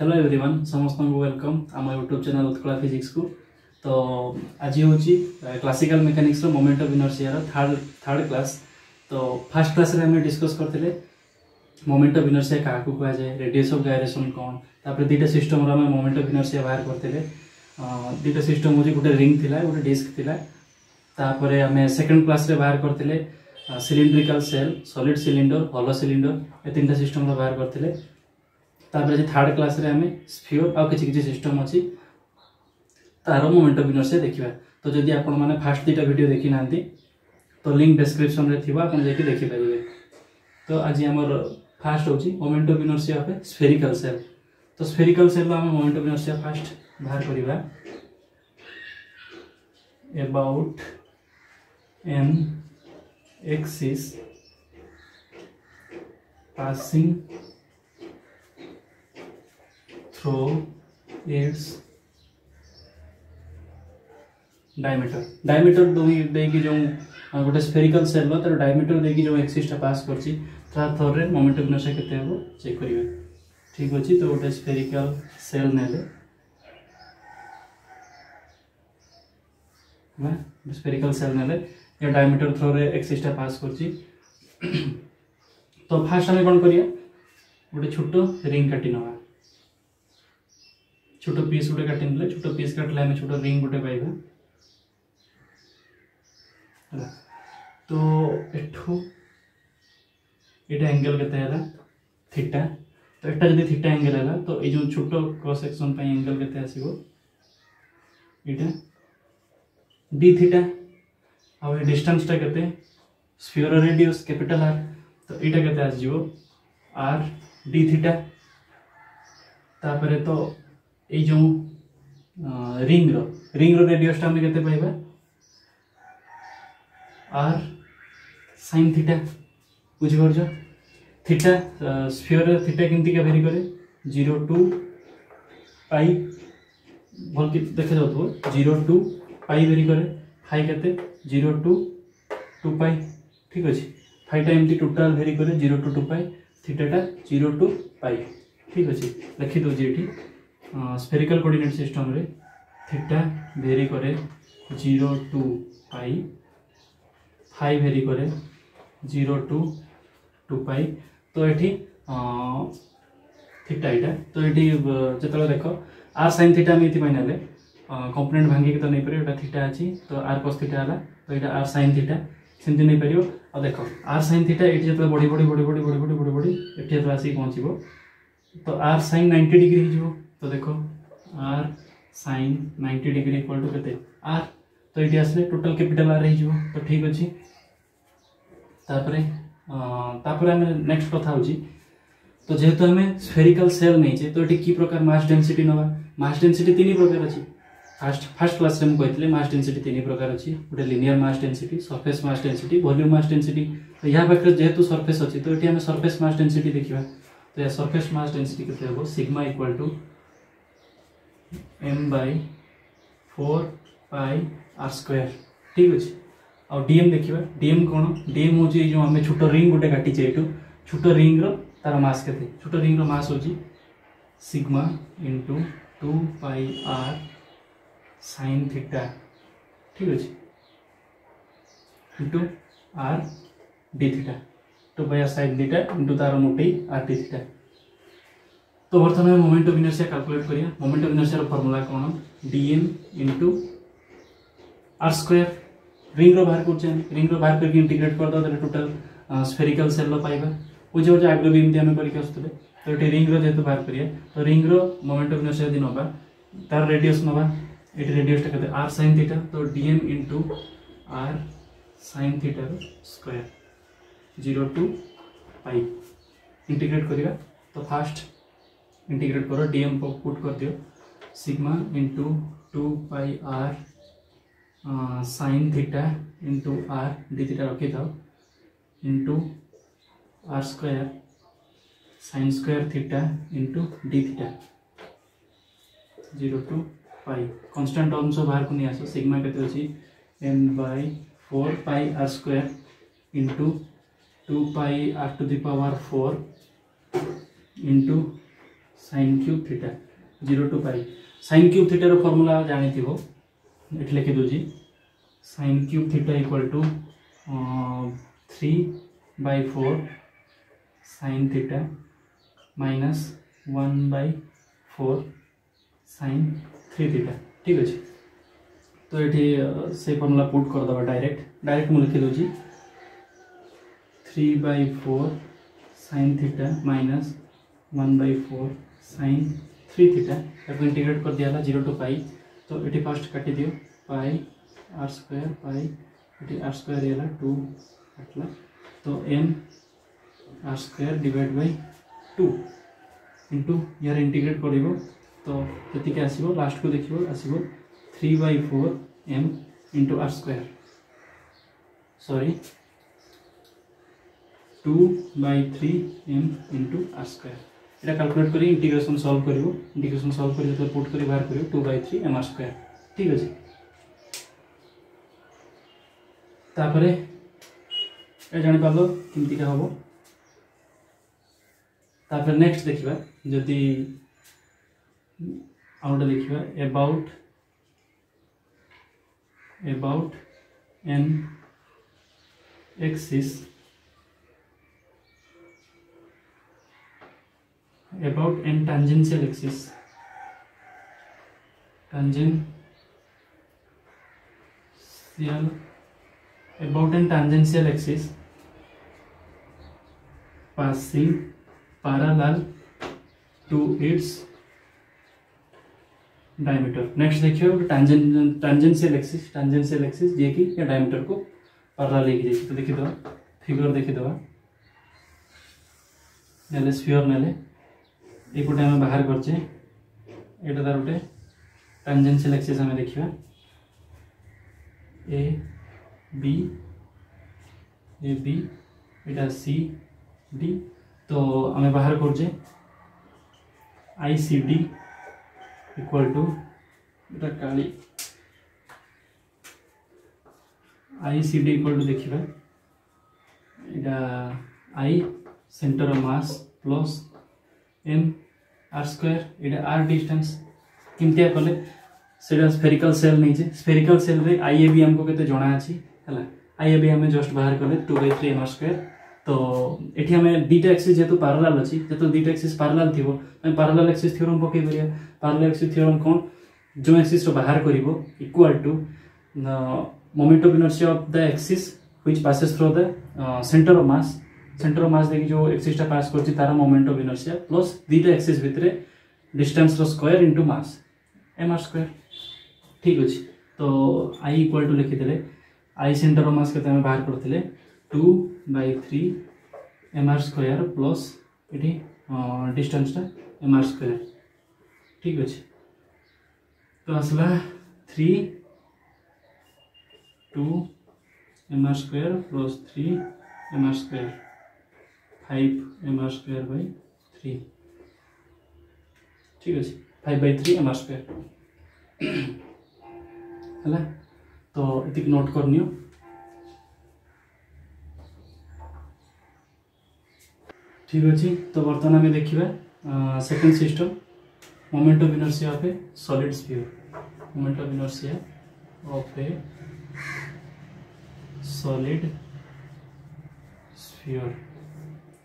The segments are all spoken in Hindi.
ହ୍ୟାଲୋ ଏଭ୍ରିୱାନ୍ ସମସ୍ତଙ୍କୁ ୱେଲକମ୍ ଆମ ୟୁଟ୍ୟୁବ୍ ଚ୍ୟାନେଲ୍ ଉତ୍କଳା ଫିଜିକ୍ସକୁ ତ ଆଜି ହେଉଛି କ୍ଲାସିକାଲ୍ ମେକାନିକ୍ସର ମୋମେଣ୍ଟ ଅଫ୍ ଇନର୍ସିଆର ଥାର୍ଡ଼ ଥାର୍ଡ଼ କ୍ଲାସ୍ ତ ଫାର୍ଷ୍ଟ କ୍ଲାସ୍ରେ ଆମେ ଡିସ୍କସ୍ କରିଥିଲେ ମୋମେଣ୍ଟ ଅଫ୍ ଇନର୍ସିଆ କାହାକୁ କୁହାଯାଏ ରେଡିୟସ୍ ଅଫ୍ ଗାଇରେସନ୍ କ'ଣ ତାପରେ ଦୁଇଟା ସିଷ୍ଟମ୍ର ଆମେ ମୋମେଣ୍ଟ ଅଫ୍ ଇନର୍ସିଆ ବାହାର କରିଥିଲେ ଦୁଇଟା ସିଷ୍ଟମ୍ ହେଉଛି ଗୋଟେ ରିଙ୍ଗ୍ ଥିଲା ଗୋଟେ ଡିସ୍କ ଥିଲା ତାପରେ ଆମେ ସେକେଣ୍ଡ କ୍ଲାସ୍ରେ ବାହାର କରିଥିଲେ cylindrical shell solid cylinder hollow cylinder ଏ ତିନିଟା ସିଷ୍ଟମ୍ର ବାହାର କରିଥିଲେ ତାପରେ ଆଜି ଥାର୍ଡ କ୍ଲାସ୍ରେ ଆମେ ସ୍ଫିଓର ଆଉ କିଛି କିଛି ସିଷ୍ଟମ୍ ଅଛି ତାର ମୋମେଣ୍ଟ ଅଫ୍ ଇନର୍ସିଆ ଦେଖିବା ତ ଯଦି ଆପଣମାନେ ଫାଷ୍ଟ ଦୁଇଟା ଭିଡ଼ିଓ ଦେଖିନାହାନ୍ତି ତ ଲିଙ୍କ୍ ଡେସ୍କ୍ରିପ୍ସନ୍ରେ ଥିବ ଆପଣ ଯାଇକି ଦେଖିପାରିବେ ତ ଆଜି ଆମର ଫାଷ୍ଟ ହେଉଛି moment of inertia of a spherical shell ତ ସ୍ଫେରିକାଲ ସେଲ୍ର ଆମେ ମୋମେଣ୍ଟ ଅଫ୍ ଇନର୍ସିଆ ଫାଷ୍ଟ ବାହାର କରିବା about an axis passing through its diameter diameter देखिए जो गोटे स्फेरिकल सेल तार डायमिटर देखिए जो एक्सीसटा पास करती थ्रोरे मोमेंटमनेसा के चेक करेंगे ठीक अच्छे तो गोटे स्पेरिकल सेल ने स्फेरिकल सेल ने डायमिटर थ्रो एक्सीसटा पास कर तो फास्ट आम कौन करिया गोटे छोट रिंग काटि नवा छोट पीस गोटे काट छोट पीस काटिले आम छोट रिंग गोटे पाइबा तो एठू यहाँ एंगल के थीटा तो यहाँ जब थीटा एंगल है तो ये छोट क्रस सेक्शन एंगल के आसो डी थीटा आ डिस्टेंसटा के स्फीयर रेडियस कैपिटल आर तो यहाँ के आर डी थीटा तापर तो କ୍ୟାପିଟାଲ ଆର୍ ତ ଏଇଟା କେତେ ଆସିଯିବ ଆର୍ ଡି ଥିଟା ତାପରେ ତ ଏଇ ଯେଉଁ ରିଙ୍ଗର ରିଙ୍ଗର ରେଡ଼ିୟସ୍ଟା ଆମେ କେତେ ପାଇବା ଆର୍ ସାଇନ୍ ଥିଟା ବୁଝିପାରୁଛ ଥିଟା ସ୍ଫିଅର ଥିଟା କେମିତିକା ଭେରି କରେ ଜିରୋ ଟୁ ପାଇ ଭଲ କି ଦେଖାଯାଉଥିବ ଜିରୋ ଟୁ পাই ভেরি করে ফাই কেতে জিরো টু টু পাই ঠিক আছে ফাইটা এমতি টোটাল ভেরি করে জিরো টু টু পাই থিটাটা জিরো টু পাই ঠিক আছে লিখি দেছি এটি স্ফেরিক্যাল কোঅর্ডিনেট সিস্টমরে থিটা ভেরি করে zero to pi phi vary করে জিরো টু টু পাই তো এটি থিটা এটা তো এটি যেতবে দেখ আর সাইন থিটা আমি এপাই নেলে কম্পোনেন্ট ভাঙ্গিকি তো নেইপার এটা থিটা আছে তো আর কস থিটা হল তো এটা আর সাইন থিটা সেমতি নেইপার আর দেখ আর সাইন থিটা এটি যেত বড়ি বড়ি বড়ি বড়ি বড়ি বড়ি বড়ি বড়ি এটি যেত আসিকি পৌঁছব তো আর সাইন নাইনটি ডিগ্রি হয়ে যাব तो देखो R sine ninety degree equal to के आर तो ये आसने टोटाल कैपिटल आर हो तो ठीक अच्छे तापर आम नेक्स्ट कथा हो तो जेहेतु आम स्फेरिकल सेल नहींचे तो ये कि प्रकार मस डेनसीटी ना मस डेनसीटी तीन प्रकार अच्छी फास्ट फास्ट क्लास में कही मस डेनसीटी तीन प्रकार अच्छी गोटे linear mass density surface mass density volume mass density तो यहाँ पाखे जेहतु सरफेस अच्छी तो ये आम सरफेस मस डेनसीटी देखा तो यह सरफेस मस डेनसीटी के sigma equal to M by four pi R square ठीक अच्छे आउ डीएम देखा डीएम कौन डीएम हो ये जो आम छोट रिंग गोटे काटी यू छोट रिंग तार मस के छोट रिंग रस हूँ sigma into two pi R sine theta ठीक अच्छे into R D theta two pi R sine theta into तार मोटे आर डी थीटा तो बर्तमान मोमेंट अफ इनर्सी कैलकुलेट करिया मोमेंट अफ इनर्सी फर्मुला कौन DM into R square ring रहा बाहर रिंग रहा बाहर करके इंटीग्रेट कर दो स्फेरिकल सेल रहा बुझे बुझे आगे भी एमती आम तो ये रिंग रो बाहर करिया तो रिंग रोमेंट अफ इनर्सी ना नबा तार रेडियस ना ये रेडियस टा आर सैन थीटा तो DM into R sine थीटार square zero to five integrate करा तो फास्ट इंटीग्रेट करो डीएम को पुट कर दियो sigma into two pi R sine theta into R D theta रखी था into R square sine square theta into D theta zero to pi constant term सब बाहर को नहीं आस सिग्मा के अच्छी M by four pi R square into two pi R to the power four into sine cube theta 0 to pi sin cube theta row formula जानिथिबो एठी लिखि दोजी sin cube theta equal to 3 by 4 sin theta minus 1 by 4 sin 3 theta ठीक अछि तो एठी से फार्मूला पुट कर दबा डायरेक्ट डायरेक्ट मु लिखि दोजी 3 by 4 sin theta minus 1 by 4 sine three theta आपको इंटीग्रेट कर दिया जीरो टू पाई तो ये फर्स्ट काटि पाई आर स्क्वायर पाई ये आर स्क्वायर है टू काटला तो N R square divide by two into यार इंटीग्रेट कर तो जी आस लास्ट को देख आस three by four M into R स्क् सरी two by three M into R square এটা ক্যালকুলেট করে ইন্টিগ্রেসন সলভ করব ইন্টিগ্রেসন সলভ করে যেতে পুট করে বাহার করব two by three M R square ঠিক আছে তারপরে এটা জাঁপার কেমিকা হব তারপরে নেক্সট দেখা যদি ଆଉ ଗୋଟେ ଦେଖିବା about about N Axis about and tangential axis tangential about and tangential axis passing parallel to its diameter next देखिए tangent tangential axis tangential axis जे कि या डायमीटर को पारा लेके जाइए तो देखिए फिगर देखिए स्फीयर ने ଏପଟେ आम बाहर କରିଛେ ଏଇଟା ତାର ଗୋଟେ ଟ୍ରାଞ୍ଜେନ୍ସି ଲାକ୍ସେସ୍ ଆମେ ଦେଖିବା ଏ ବି A B Etah C D तो आम बाहर करजे I C D equal to Etah Kali I C D equal to देखा यहाँ I centre mass plus M R square এটা আর ডিষ্টাन्स କେମିତିଆ କଲେ ସେଇଟା ସ୍ଫେରିକାଲ ସେଲ୍ ନେଇଛେ ସ୍ଫେରିକାଲ ସେଲ୍ରେ ଆଇ ଏ ବି ଆମକୁ କେତେ ଜଣା ଅଛି ହେଲା ଆଇ ଏ ବି ଆମେ ଜଷ୍ଟ ବାହାର କଲେ two by three M R square ତ ଏଠି ଆମେ ଦୁଇଟା ଆକ୍ସିସ୍ ଯେହେତୁ ପାରାଲାଲ ଅଛି ଯେହେତୁ ଦୁଇଟା ଆକ୍ସିସ୍ ପାରାଲାଲ ଥିବ ଆମେ ପାରାଲାଲ ଆକ୍ସିସ୍ ଥିଓରମ୍ ପକାଇ ପାରିବା ପାରାଲାଲ ଆକ୍ସିସ୍ ଥିଓରମ୍ କ'ଣ ଯେଉଁ ଆକ୍ସିସ୍ର ବାହାର କରିବ equal to moment of inertia of the axis which passes through the centre of mass centre mass देखि जो एक्सीस टा पास करछि तार मोमेंट ऑफ इनर्शिया प्लस दीटा एक्सीस भितरे डिस्टेंस रो square into mass M R square ठीक अछि तो आई इक्वल टू लिखि देले आई सेंटर रो मास केते हम बाहर करथिले 2/3 एम आर स्क्वायर प्लस एठी डिस्टेंस टा एम आर स्क्वायर ठीक अछि तो आसला three two M R square plus three M R square five M R square by three ठीक अच्छे five by three M R square है तो इतनी नोट करनी नियो ठीक अच्छे तो बर्तन आम देखा second system moment of inertia of a solid sphere moment of inertia of a solid sphere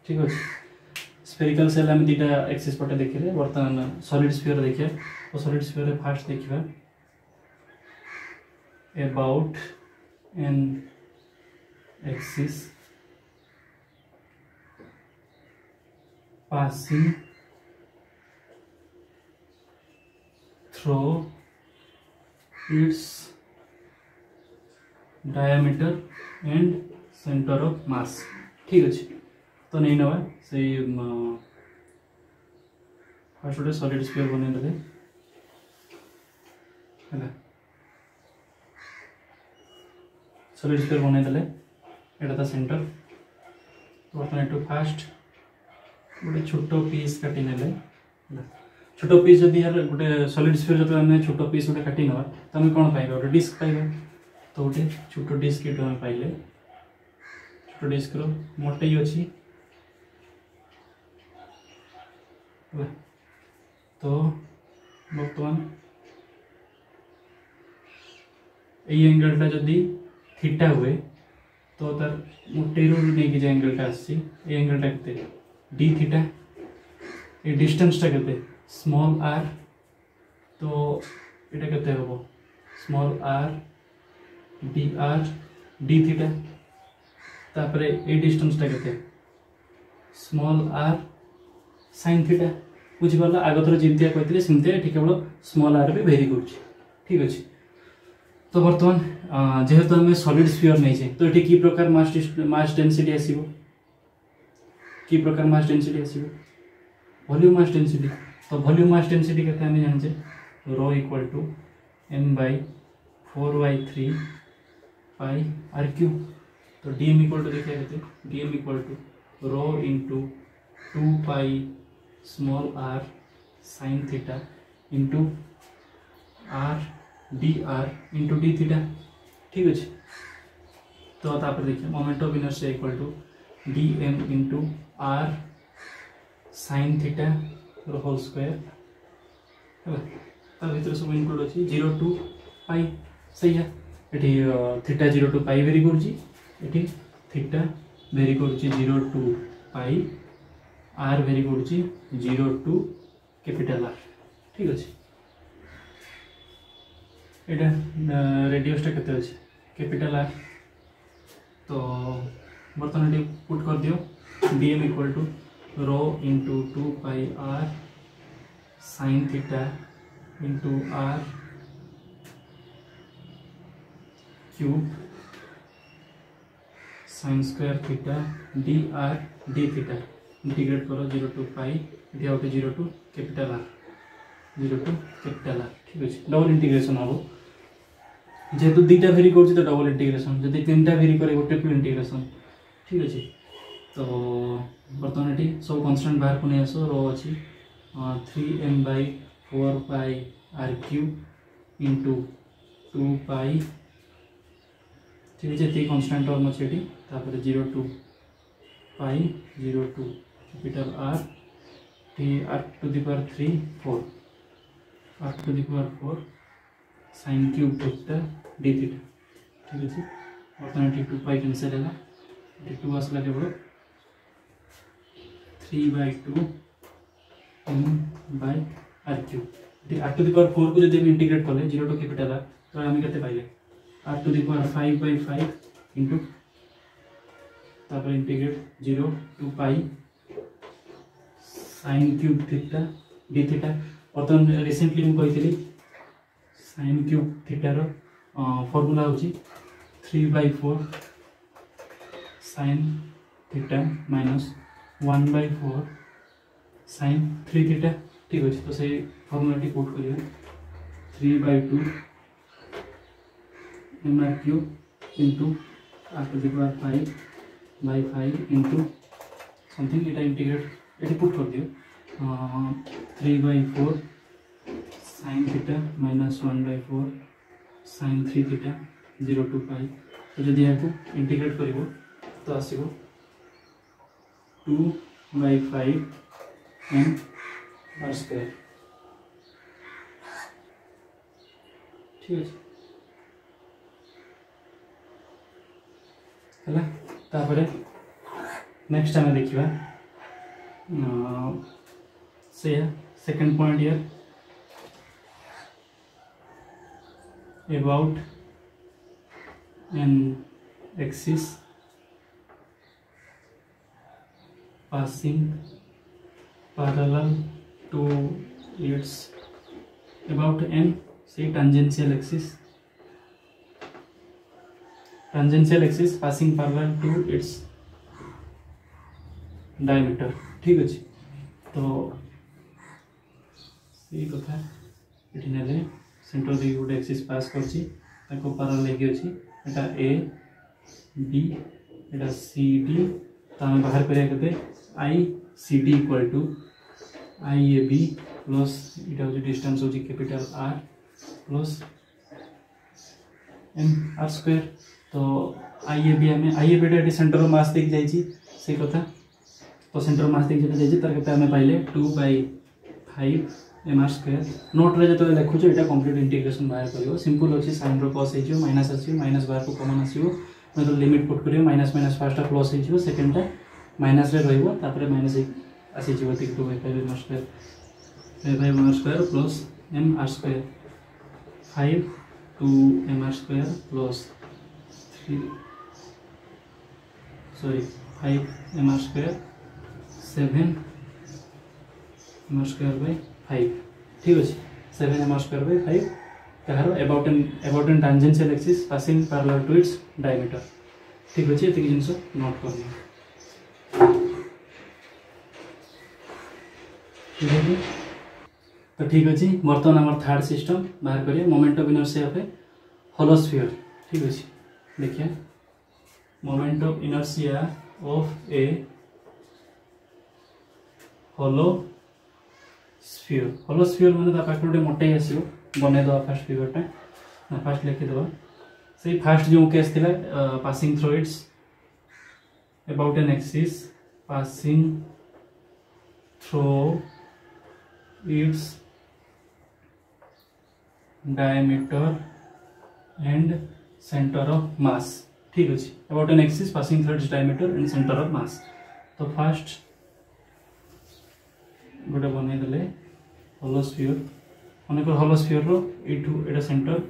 ठीक अच्छे स्पेरिकल सेल आम दुटा एक्सीस पटे देखे बर्तमान सलीड स्पीयर देखिए और सलीड स्पीयर फास्ट देखा about an axis through its diameter and centre of mass ठीक अच्छे तो नहीं ना से फर्स्ट गोटे सलीड स्पीयर बन है सलीड स्पीयर बनईदे यहाँ था सेटर बर्तमान एक तो फास्ट गोटे छोट पीस काटने छोट पीस जब गोटे सलीड स्पीयर जो छोट पीस गोटे काटि ना तो आम कौन पाइबा गोटे डिस्क पाइबा तो गोटे छोट डिस्क ये पाइले छोट डिस्क मोटे ही अच्छी तो बर्तमान यंगेलटा जदि थीटा हुए तो तर मुठे नहीं कि एंगेलटा आसंगेलटा के डी थीटा ये डिस्टेंसटा के स्मल आर तो यहाँ के हम small R D R D theta तापर ये डिस्टेंसटा के स्मल आर सैन थीटा बुझीपाल आग थर जमीती कही थी सेमती स्मल आर भी भेरी कर ठीक अच्छे तो बर्तमान जेहेत आम सलीड स्पीयर नहींचे तो ये कि प्रकार मस डेनसीट आस प्रकार मस डेनसीट आस्यूम मस डेनसीट तो भल्यूम मस डेनसीट के आम जानचे rho equal to M by four by three pi R cube तो डीएम इक्वाल टू देखिए DM equal to rho into two pi small r sine theta into r dr into d theta ठीक अछि तो तापर देखिए moment of inertia equal to dm into r sin theta row whole square ହେଲା ତା ଭିତରେ ସବୁ ଇନକ୍ଲୁଡ୍ ଅଛି ଜିରୋ ଟୁ ପାଇ ସେଇଆ ଏଠି theta zero to pi vary କରୁଛି ଏଠି ଥିଟା ଭେରି କରୁଛି zero to pi R very करुच्ची zero to capital R ठीक अच्छे এটা রেডিওসটা কেতে আছে ক্যাপিটাল আর তো বর্তমান এটি পুট করে দিও DM equal to rho into two pi R sine theta into R cube sine square theta D R D theta integrate করো জিরো টু পাই এটা গোটে zero to capital R zero to capital R ঠিক আছে ডবল ইন্টিগ্রেসন হব যেহেতু দুইটা ভেরি করছি তো ডবল ইন্টিগ্রেসন যদি তিনটা ভেরি করে ট্রিপল ইন্টিগ্রেসন ঠিক আছে তো বর্তমানে এটি সব কনস্ট্যান্ট বাহারকু নিয়ে আস রো অছি three M by four pi R cube into two pi ঠিক আছে এটি কনস্ট্যান্ট টর্ম আছে এটি তারপরে zero to pi zero to capital R T R to the power three four R to the power four sine cube to theta D theta ठीक अच्छे बर्तमान टू पाई कैनसल है टू आसला केवल three by two M by R cube R to the power four को जब इंटीग्रेट कले जीरो टू कैपिटाल आर तो आम के पाइले R to the power five by five into integrate zero to pi sine cube theta D theta बर्तमान रिसेंटली मुझे सैन क्यूब थीटार फर्मूला हूँ three by four sine theta minus one by four sine three theta ठीक अच्छे तो से फर्मुलाटी कोट कर three by two M R cube into R to the power five by five into something integrate एटीपुट कर दिया three by four sine theta minus one by four sine three theta zero to pi तो जब यहाँ इंटीग्रेट कर तो आसो two by five M R square ठीक है नेक्स्ट आम देखा Uh, say second point here about an axis passing parallel to its about an say tangential axis passing parallel to its diameter. ठीक अच्छे तो ये कथा इटे ना सेन्ट्रल गोटे एक्सीस पास कर पारा लेकिन अच्छी A B Etah C D तो आम बाहर करते I C D equal to I A B plus यहाँ हूँ डिस्टान्स हो capital R plus M R square तो आई ए बी आम I A B time centre देखी जाइए से कथा तो सेंटर मास दिख जेटा जाइए तार के आम पाइले two by five M R square Notre जो लिखुच यहाँ कंप्लीट इंटीग्रेसन बाहर कर सिंपल अच्छे सैन रस हो माइनास आस माइनास बाहर को कमन आसो मतलब लिमिट पुट कर माइनास माइनास फास्टा प्लस हो सेकेंडटा माइनास रोपर माइनास आसी two by five M R square five five M R square plus M R square five two M R square plus three sorry five M R square seven M square बैव ठीक अच्छे seven M square बैव Kahar about an about an tangential axis passing to its diameter ठीक अच्छे ये जिनस नोट कर तो ठीक अच्छे बर्तमान आम थार्ड सिस्टम बाहर कर मोमेंट अफ इनर्सीआ हलोस्फीयर ठीक अच्छे देखिए moment of inertia of a hollow sphere hollow sphere मैंने फास्ट गोटे मोटे आस बनद फास्ट टाइम फास्ट लिखीद से फास्ट जो केस थी passing its about an axis passing through its diameter and centre of mass ठीक अच्छे about an axis passing through its diameter and centre of mass तो फास्ट गोटे बनईदे हलोस्फिययर मन कर हलोस्फिययर रूप ये सेन्टर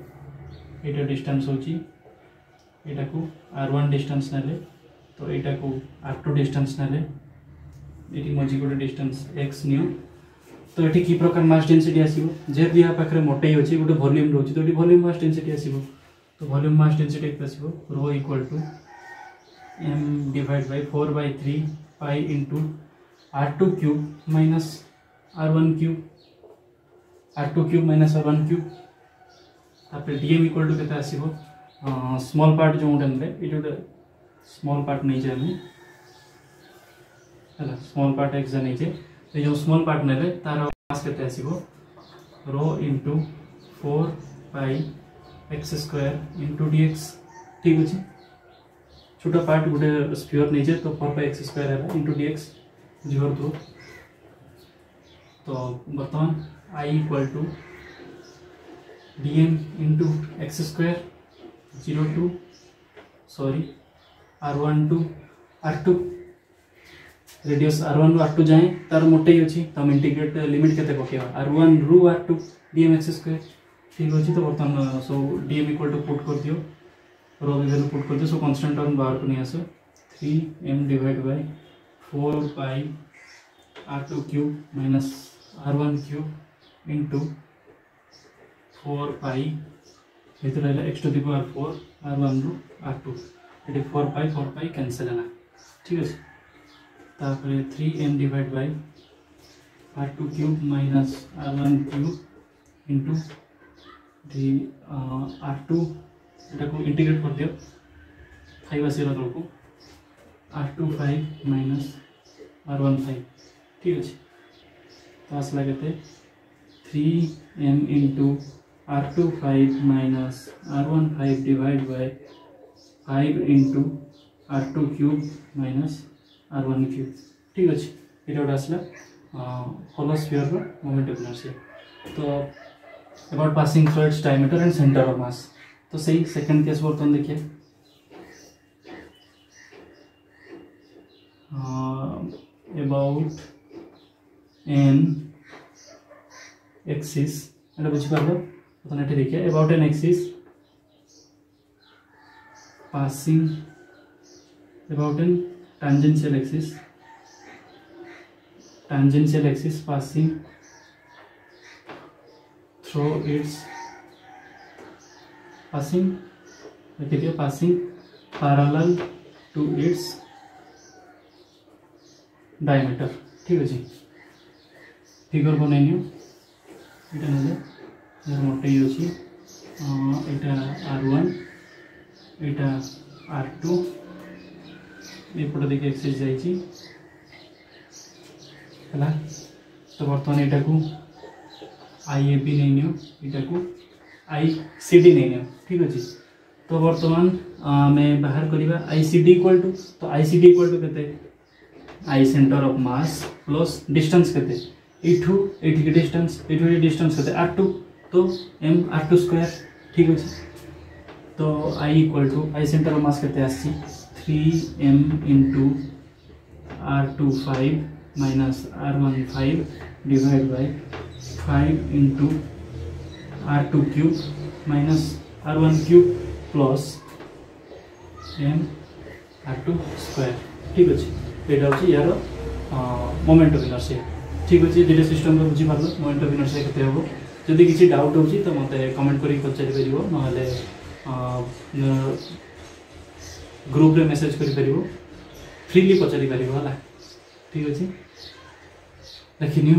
यहाँ डिस्टास होटा को आर ओन डिस्टास् ना तो यहाँ को आर टू डिस्टास् ना ये मझी गोटे डिस्टास् एक्स नि तो ये कि प्रकार मस डेनसीटी आसो जेहतु यहाँ पाखे मोटे अच्छे गोटे भल्यूम रोचे तो ये भल्यूम मस डेनसीटी आसो तो भल्यूम मस डेनसीटी आसो rho equal to M did by four by three pi into R two cube minus R one cube R two cube minus R one cube तापर डीएम इक्वाल टू के आसो स्म पार्ट जो गोटे ये गोटे स्मल पार्ट नहीं आम तो है स्मल पार्ट एक्जा नहीं जो स्मल पार्ट ने तार मास के आसो रो into four pi x square into dx ठीक अच्छे छोटा पार्ट गोटे स्पीयर नहीं जाए तो फोर पाई एक्स स्क्वयर है इंटू डीएक्स एक्स जीरो तो बताओ I equal to D M into X square zero to sorry R one to R two radius R one to R two जाए तार मोटे अच्छी तो आम इंटीग्रेट लिमिट के पकेब R one to R two DM x square ठीक अच्छे तो बर्तमान सब डीएम इक्वाल टू पुट कर दियो रो वैल्यू पुट कर दियो सो कन्स्टाट टर्म बाहर को नहीं आस three M divide by four by R two cube minus r1³ * 4π इधर है x² ^ 4 r1 r2 ये 4π 4π कैंसिल आना ठीक है তারপরে 3m / r2³ - r1² * dr r2 এটাকে ইন্টিগ্রেট কর দিও 5 বসিরা দлко r2⁵ - r1⁵ ঠিক আছে तो आसला कहते three M into R two five minus R one five divide by five into R two cube minus R one cube ठीक अच्छे ये गोटे आसला হলোস্ফিয়ার মোমেন্টাম ইনার্সি তো এবার passing through its diameter and centre of mass তো সেই সেকেন্ড কেস বর্তমান দেখিয়ে অ্যাবাউট देखिए अबाउट एन एक्सिस এটা বুঝিপারব প্রথমে এটি দেখে about an axis passing about an tangential axis tangential axis passing through its passing देखिए passing parallel to its diameter ঠিক আছে ফিগর फिगर बनइन ये मोटे अच्छी यहाँ आर वन यहाँ आर टू एपट देखिए एक्सेज जाइए तो बर्तमान यटा को आई ए पी नहीं यू आई सी डी नहीं ठीक अच्छे तो बर्तमान आम बाहर करवा I C D equal to तो I C D equal to के I centre of mass plus distance डिस्टास्त এই টু এইটিকে ডিস্টেন্স এই টু ডিস্টেন্স হতে আর টু তো এম আর টু স্কোয়ার ঠিক আছে তো I equal to I centre of mass করতে আসছি three M into R two five minus R one five divide by five into R two cube minus R one cube plus M R two square ঠিক আছে এটা হচ্ছে ইয়ার মোমেন্ট অফ ইনার্সিয়া ठीक अच्छे डेटे सिस्टम को बुझीपाल मो इंटरव्यूनर से कहते हैं जदि किसी डाउट हो तो मतलब कमेंट कर पचारिपर ना ग्रुप्रे मेसेज कर फ्रीली पचारिपर है ठीक अच्छे देखनी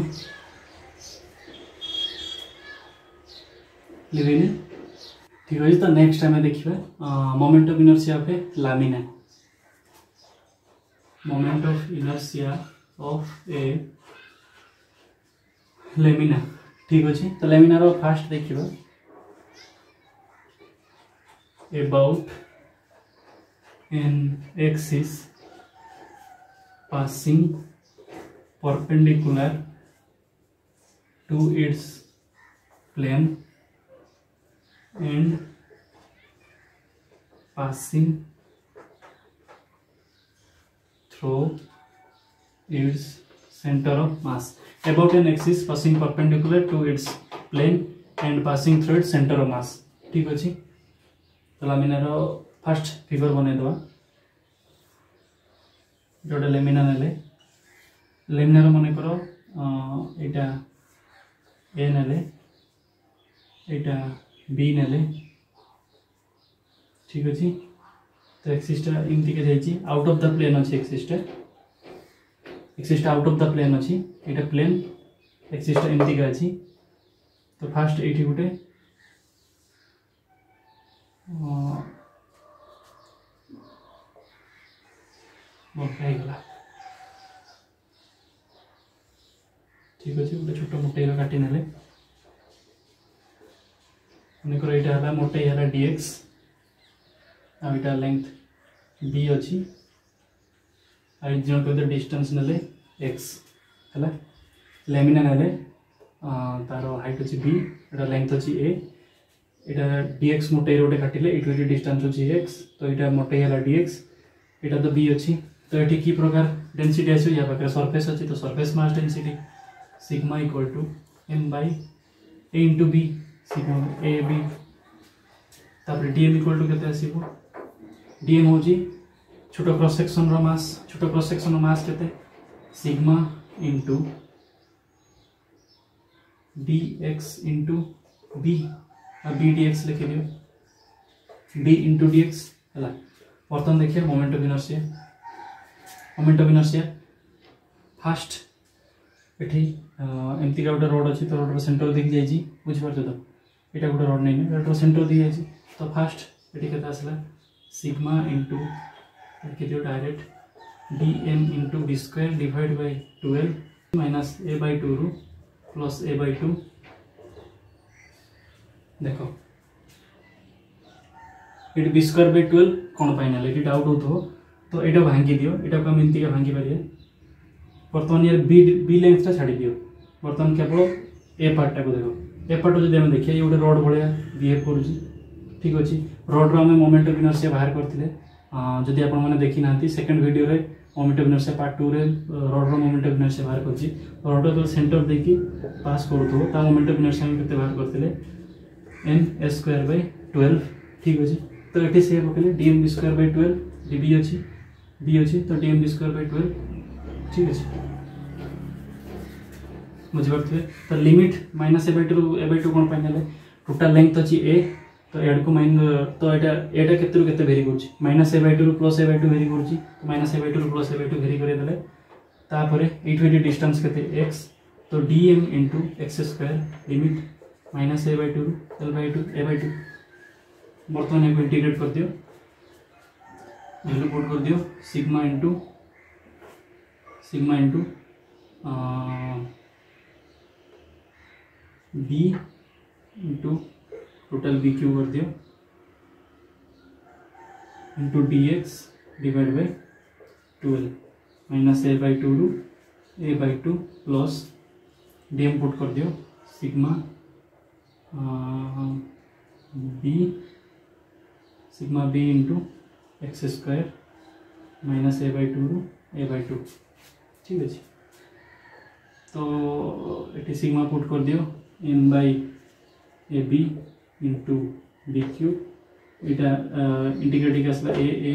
लिखे ठीक अच्छे तो नेक्स्ट टाइम देखा moment of inertia of a lamina moment of inertia of a lamina ठीक अच्छे तो लेमिनार फास्ट देखा about an axis passing perpendicular to its plane and passing through its center of mass about an axis passing perpendicular to its plane and passing through its center of mass ठीक ঠিক আছে তাহলে আমি এর ফার্স্ট ফিগার বানাই দেওয়া যেটা লেমিনা माने करो एटा ए नेले एटा बी नेले ठीक अछि ঠিক আছে তো এক্সিসটা जाय छी आउट ऑफ द प्लेन अछि এক্সিসটা ଏକ୍ସିସ୍ଟା ଆଉଟ୍ ଅଫ୍ ଦ ପ୍ଲେନ୍ ଅଛି ଏଇଟା ପ୍ଲେନ୍ ଏକ୍ସିସ୍ଟା ଏମିତିକା ଅଛି ତ ଫାର୍ଷ୍ଟ ଏଇଠି ଗୋଟେ ହେଇଗଲା ଠିକ୍ ଅଛି ଗୋଟେ ଛୋଟ ମୋଟେଇବା କାଟି ନେଲେ ମନେକର ଏଇଟା ହେଲା ମୋଟେଇ ହେଲା ଡିଏକ୍ସ ଆଉ ଏଇଟା ଲେନ୍ଥ ବି ଅଛି हईट जो डिस्टेंस नले एक्स है लैमिना नले तार हाइट अच्छे बी एट लेंथ अच्छी एटा डीएक्स मोटे गोटे काटिले ये डिस्टान्स अच्छे एक्स तो ये मोटे डीएक्स यहाँ तो बी अच्छी तो ये कि प्रकार डेनसीट आस सर्फेस अच्छे तो surface mass density sigma equal to M by A into B sigma A B तापर डीएम इक्वल टू के आसो डीएम हूँ छोट क्रस सेक्शन रस छोट क्रस सेक्शन मस के sigma into dx into B आ बी डीएक्स लिखिदि बी इंटू डीएक्स है बर्तमान देखिए moment of inertia moment of inertia first इटि एमती का गोटे रोड अच्छी तो रोड सेन्टर दिखे जाइए बुझीपार तो यहाँ गोटे रोड नहीं रोड सेन्टर दिखे तो फास्ट ये आसला सिग्मा इंटू करके जो direct D M into B square divide by twelve minus A by two to plus A by two देख ये बी स्क्वायर बाई ट्वेल्व कौन पाई ना ये डाउट हो तो ये भांगी दियो यहाँ को आम एमती भांगी पारे बर्तमान ये बी बी लेंथटा छाड़ दियो बर्तमान केवल ए पार्टा को देख ए पार्ट जब देखिए ये गोटे रड भाया बिहेव कर ठीक अच्छे रड्र आम मोमेंट अफ इनर्सिया बाहर करते जदि आप देखी ना second video moment of inertia part two rod moment of inertia बाहर करछि रड जो सेंटर देखि पास करूथो ता मोमेंट अफ इनर्सी हम बाहर करते एम एस स्क् बै ट्वेल्व ठीक अच्छे तो एठी से पकले DM B square by 12 DB अच्छी बी अच्छी तो DM B square by twelve ठीक अच्छे बुझि तो limit minus -a by 2 a by 2 कोन पाइनले टोटल लेंथ अच्छी ए तो एड को माइन तो ये एटा केतरु केते भेरी करछि माइनस ए बाय 2 रु प्लस ए बाय 2 भेरी करछि तो माइनस ए बाय 2 रु प्लस ए बाय 2 भेरी करे देले तापरे एठु एटी डिस्टेंस केते x तो dm x2 limit minus A by 2 to l bye 2 A by 2 बर्तमान एको इंटीग्रेट कर दियो वैल्यू पुट कर दियो sigma into sigma into b into total B cube कर दिया into D X divide by twelve minus A by two to A by two plus D M put कर दियो sigma B sigma B into X square minus A by two to A by two ठीक है तो ये सिग्मा पुट कर दियो N by A B into B cube এটা ইন্টিগ্রেটিং আসলে ए এ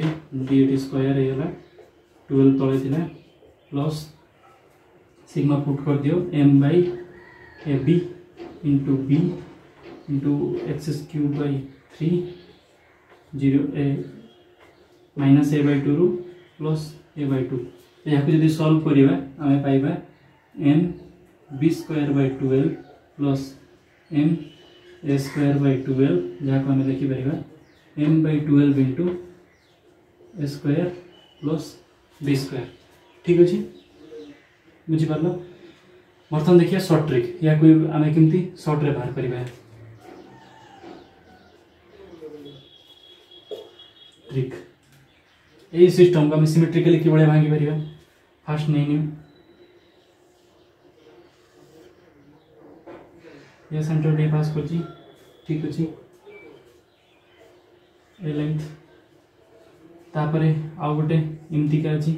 ডিএটি স্কোয়ার এ হল টুয়েলভ তলে লা प्लस सिग्मा पुट कर दियो M by A B into B into X cube by three zero A minus A by two to plus A by two यहाँ जब सल्व करवा आम पाइबा M B square by twelve plus M A square by twelve जहाँ को हमें लिखिपर M by twelve into A square plus B square ठीक अच्छे बुझिपार बर्तमान देखिए सर्ट ट्रिक या आम कम सर्ट्रे बाहर कर ट्रिक यही सिस्टम को आम सीमेट्रिकली कि भांगी पार फास्ट नहीं ये सेंटर डी पास कर ठीक अच्छे ए लेंथ तापर आउ गोटे एमतीका अच्छी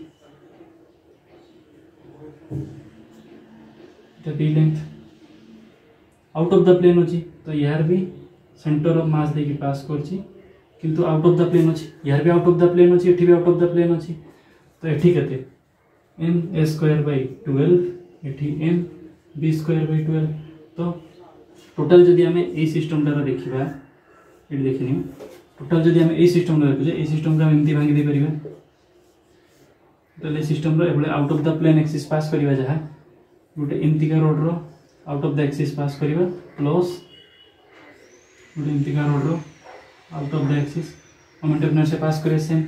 B length out of the plane अच्छी तो यार भी सेंटर ऑफ मास देखिए पास कर किंतु आउट ऑफ द प्लेन अच्छी यार भी आउट ऑफ द प्लेन अच्छी एटी भी आउट ऑफ द प्लेन अच्छी तो ये ठीक है M A square by twelve eighty M B square by twelve तो टोटाल जब आम टाइम देखा ये देखे नहीं टोटाल जब आम सिस्टम देखे यम को एमती भांगी देपर total system out of the plane axis pass करवा जहाँ गोटे एमतिका rod route of the axis pass करवा प्लस गोटे एमतिका rod route of the axis moment of inertia pass करें सेम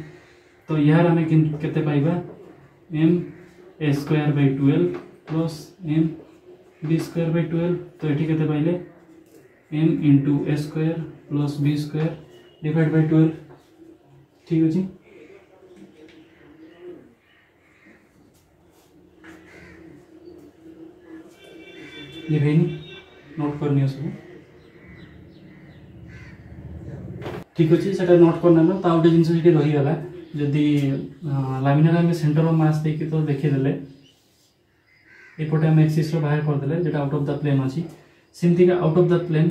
तो यार आम के पाइबा M A square by twelve plus M B square by twelve तो ये के M into A square plus B square divide by twelve ठीक अच्छे ये भाई नोट करनी सब ठीक अच्छे से नोट करने तो गोटे जिन से रहीगला जदि लामिनार आम सेन्टर अफ मास देखिए तो देखीदे एपटे आम एक्सीस बाहर करदे जो आउट ऑफ़ द प्लेन अच्छी सेमती का आउट अफ द प्लेन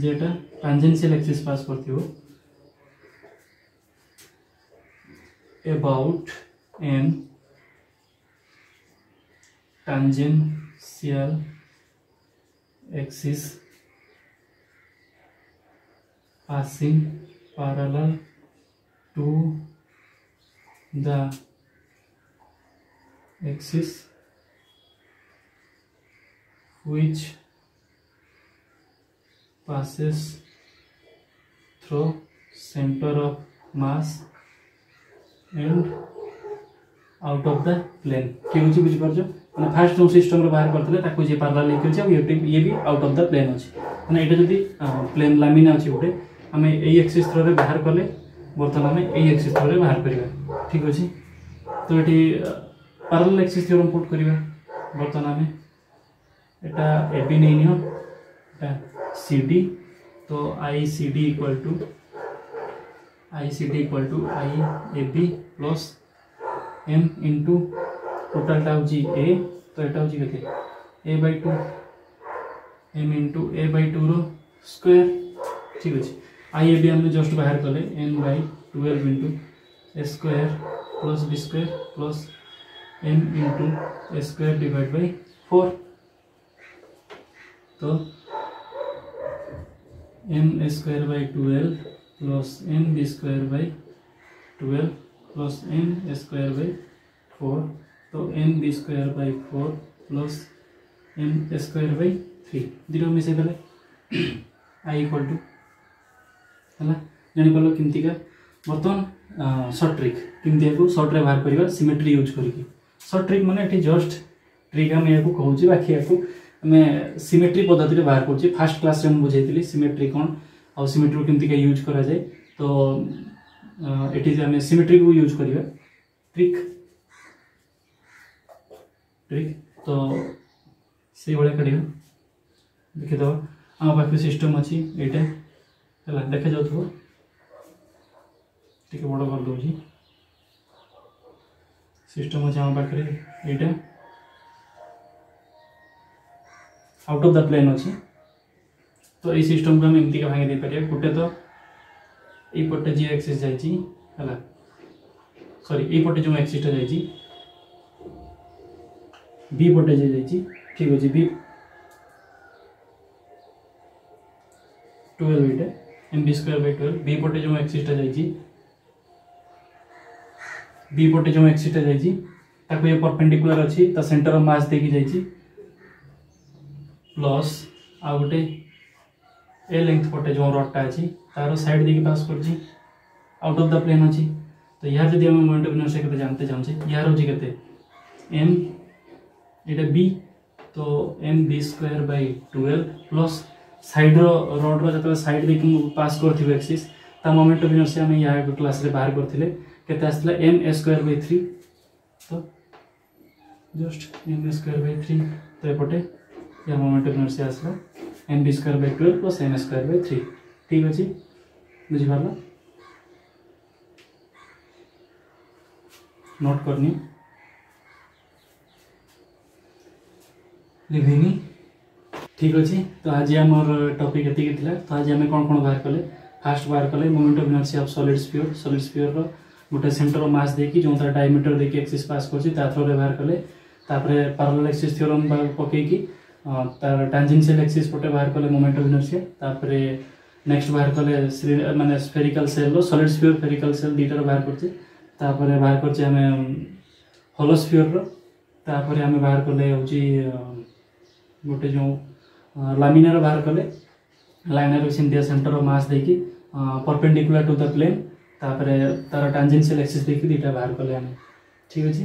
जेटा ट्रांजेनसील एक्सीस पास कर about an tangential axis passing parallel to the axis which passes through center of mass and out of the plane के हो बुझिपार मैंने फास्ट जो सिस्टम बाहर करते ये पार्ला लेकिन ये भी आउट अफ द प्लेन अच्छे मैंने यहाँ जदि प्लेन लामिना अच्छे गोटे आम यही थ्रो थ्रे बाहर कले बर्तमान आम यही थ्रो थ्रे बाहर करवा ठीक अच्छे तो ये पाराल एक्सीस थ्योरम पुट करवा बर्तमान आम एटा ए भी नहीं निटा सी डी तो I C D equal to I C D equal to I A B plus M into टोटालटा हूँ ए तो यहाँ हूँ कैसे A by two M into A by two square ठीक अच्छे आई ए बी आम जस्ट बाहर कले M by twelve into A square plus B square plus M into A square divide by four तो M square by twelve plus M B square by twelve plus M square by four तो M B square by four plus M square by three दुईटा मिसाइदेले आई इक्वल टू है ଜାଣିପାରିଲ କେମିତିକା बर्तन सर्ट ଟ୍ରିକ୍ କେମିତି ଏହାକୁ ସର୍ଟରେ ବାହାର କରିବା ସିମେଟ୍ରି ୟୁଜ୍ କରିକି ସର୍ଟ ଟ୍ରିକ୍ ମାନେ ଏଠି ଜଷ୍ଟ ଟ୍ରିକ୍ ଆମେ ଏହାକୁ କହୁଛି आम सीमेट्रिक पद्धति बाहर कर फास्ट क्लास में बुझे थी सीमेट्रिक कौन आउ सीमेट्रिक कमी का यूज कराए तो ये आम सीमेट्रिक यूज करवा ट्रिक ट्रिक तो से भाई कर देखेद आम पाखे सिस्टम अच्छी यहीटा देखा जा बड़ कर दूसरी सिस्टम अच्छे आम पाखे यहीटा आउट ऑफ द प्लेन अच्छे तो ये सिस्टम को आम एमती भांगी दे पार गोटे तो ये जी एक्सीस जाइला सरी ये जो एक्सीसटा जा पटे जी जा ठीक अच्छे बी ट्वेल्व ये M B square by twelve B पटे जो एक्सीसटा जा बी पटे जो एक्सीसटा जा परपेडिकुला अच्छी सेन्टर मास देखी जाइए प्लस आ गोटे ए लेंथ पटे जो रडटा अच्छी तार सैड देखिए पास कर आउट अफ द प्लेन अच्छी तो यार जब मोमेंट अफ इनर्शिया के जानते चाहूँ यार हूँ के एम ये बी तो M B square by twelve plus सैड्र रड्र जो सैड देखिए पास करें एक्सीस ता मोमेंट अफ इनर्शिया आम यहाँ क्लास बाहर करते के M A square by three तो just M A square by three तो ये या मोमेंट अफ इनर्सी आसो N B square by twelve plus N square by three ठीक अच्छे बुझिपार नोट करनी लिखनी ठीक अच्छे तो आज आम टपिक ये तो आज आम कौन कौन बाहर कले फास्ट बाहर कले moment of inertia of solid sphere solid sphere Rote centre मस देखिए जो तरह डायमिटर देखिए एक्सीस पास करें व्यवहार कले पारल एक्सीस थीरम তার ট্যাঞ্জেনসিয়াল এক্সিস পটে বাহার কলে মোমেন্ট অফ ইনর্সিয়া তাপরে নেক্সট বাহার কলে মানে spherical shell solid sphere spherical shell দুইটার বাহার করছে তাপরে বাহার করছে আমি হলো স্ফিওর তাপরে আমি বাহার কলে হচ্ছে গোটে যে লামিনার বাহার কলে লাইনার সেমি সেন্টর মাস দেখি परपेडिकुला टू द प्लेन तापर तार टांजेनसीआल एक्सीस देखिए दुटा बाहर कले आम ठीक अच्छे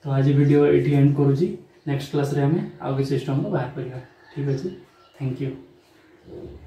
तो आज भिड ये एंड करुच्छी नेक्स्ट क्लास रे हमें आगे सिस्टम को बाहर करवा ठीक अच्छे थैंक यू